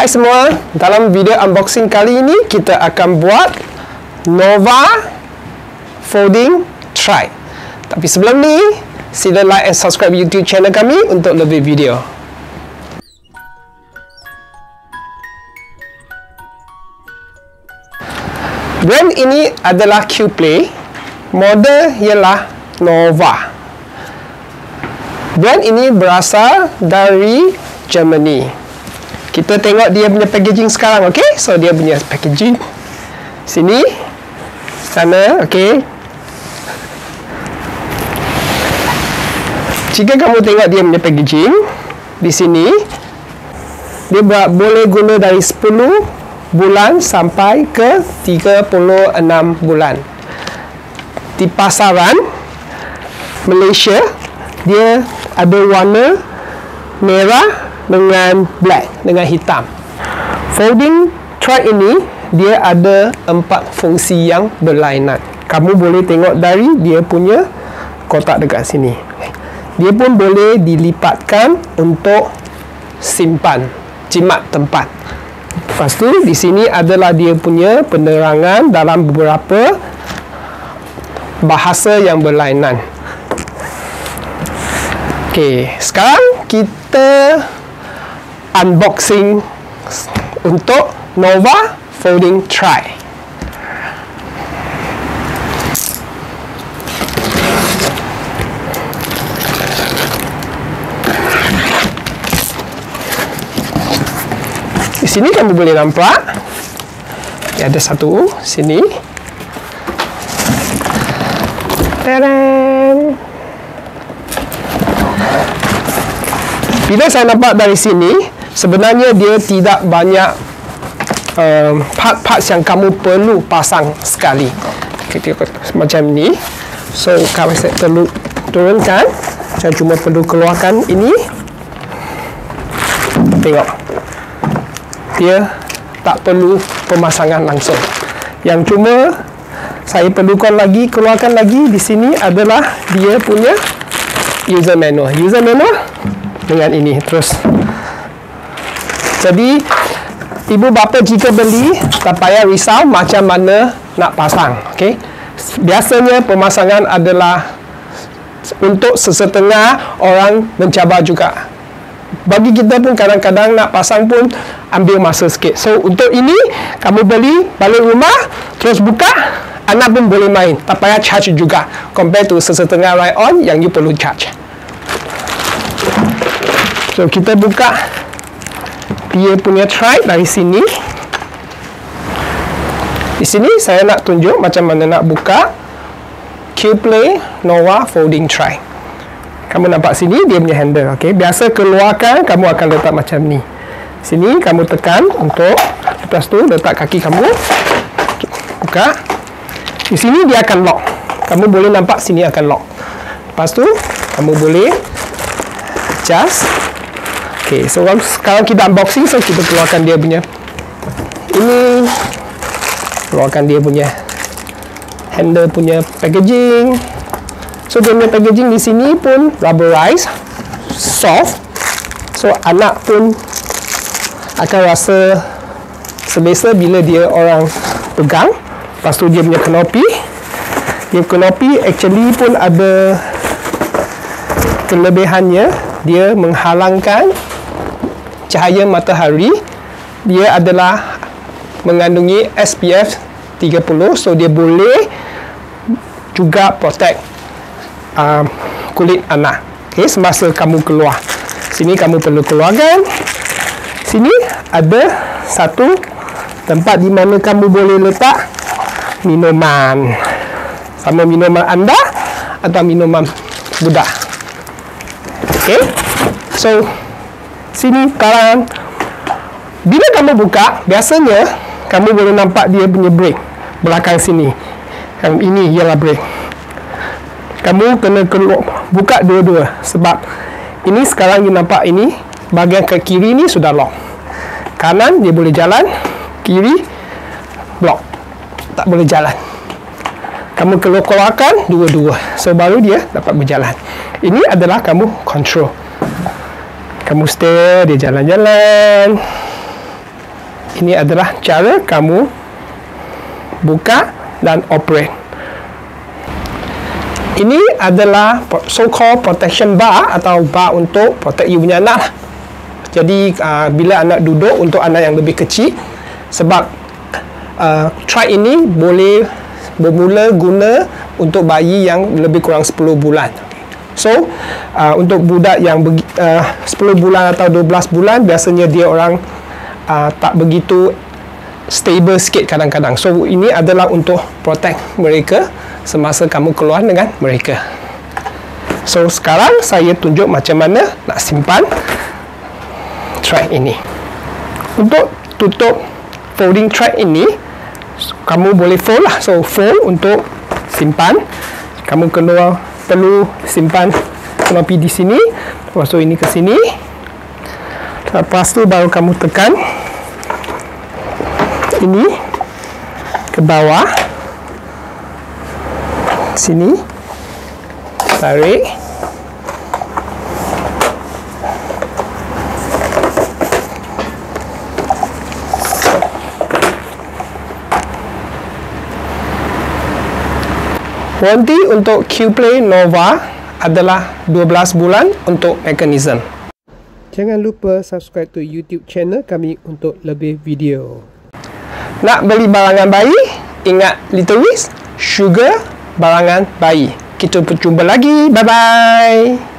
Hai semua, dalam video unboxing kali ini kita akan buat Nova Folding Try. Tapi sebelum ni, sila like and subscribe YouTube channel kami untuk lebih video. Brand ini adalah Qplay. Model ialah Nova. Brand ini berasal dari Germany kita tengok dia punya packaging sekarang okey so dia punya packaging. Sini. Sana okey jika kamu tengok dia punya packaging di sini dia boleh guna dari 10 bulan sampai ke 36 bulan. Di pasaran Malaysia dia ada warna merah dengan black dengan hitam. Folding tray ini dia ada empat fungsi yang berlainan. Kamu boleh tengok dari dia punya kotak dekat sini. Dia pun boleh dilipatkan untuk simpan jimat tempat. Lepas tu di sini adalah dia punya penerangan dalam beberapa bahasa yang berlainan. Okey, sekarang kita unboxing untuk Nova Folding Try. Di sini kamu boleh nampak Dia ada satu sini. Tadang. Bila saya nampak dari sini, sebenarnya dia tidak banyak um, part-part yang kamu perlu pasang sekali. Macam ni. So kalau saya perlu turunkan. Saya cuma perlu keluarkan ini. Tengok. Dia tak perlu pemasangan langsung. Yang cuma saya perlukan lagi keluarkan lagi di sini adalah dia punya user manual. User manual dengan ini. Terus jadi ibu bapa jika beli tak payah risau macam mana nak pasang okey? Biasanya pemasangan adalah untuk sesetengah orang mencabar juga. Bagi kita pun kadang-kadang nak pasang pun ambil masa sikit. So untuk ini kamu beli balik rumah terus buka anak pun boleh main. Tak payah charge juga compare to sesetengah right on yang you perlu charge. So kita buka dia punya tray dari sini. Di sini saya nak tunjuk macam mana nak buka Qplay Nova Folding Tray. Kamu nampak sini dia punya handle okay? biasa keluarkan kamu akan letak macam ni. Sini kamu tekan untuk lepas tu letak kaki kamu. Buka. Di sini dia akan lock. Kamu boleh nampak sini akan lock. Lepas tu kamu boleh adjust Okey, so sekarang kita unboxing so kita keluarkan dia punya ini keluarkan dia punya handle punya packaging. So dia punya packaging di sini pun rubberized, soft. So anak pun akan rasa sebesa bila dia orang pegang. Lepas tu dia punya kenopi. Dia kenopi actually pun ada kelebihannya. Dia menghalangkan cahaya matahari dia adalah mengandungi SPF 30 so dia boleh juga protect uh, kulit anak. Okay, semasa kamu keluar. Sini kamu perlu keluarkan. Sini ada satu tempat di mana kamu boleh letak minuman. Sama minuman anda atau minuman budak. Okay so sini sekarang. Bila kamu buka biasanya kamu boleh nampak dia punya brake belakang sini. Yang ini ialah brake kamu kena keluar, buka dua-dua sebab ini sekarang you nampak ini bahagian ke kiri ni sudah lock. Kanan dia boleh jalan. Kiri block. Tak boleh jalan. Kamu keluar keluarkan dua-dua so baru dia dapat berjalan. Ini adalah kamu control kamu stay dia jalan-jalan. Ini adalah cara kamu buka dan operate. Ini adalah so called protection bar atau bar untuk protect you punya anak lah. jadi uh, bila anak duduk untuk anak yang lebih kecil sebab uh, try ini boleh bermula guna untuk bayi yang lebih kurang 10 bulan so uh, untuk budak yang uh, 10 bulan atau 12 bulan biasanya dia orang uh, tak begitu stable sikit kadang-kadang so ini adalah untuk protect mereka semasa kamu keluar dengan mereka. So sekarang saya tunjuk macam mana nak simpan track ini. Untuk tutup folding track ini, kamu boleh fold lah. So fold untuk simpan. Kamu kena perlu simpan kenopi di sini. Lepas tu ini ke sini. Lepas tu baru kamu tekan ini ke bawah sini tarik Warranty untuk Qplay Nova adalah 12 bulan untuk mekanisme. Jangan lupa subscribe to YouTube channel kami untuk lebih video. Nak beli barangan bayi? Ingat Little Wiz, Sugar, barangan bayi. Kita berjumpa lagi. Bye-bye.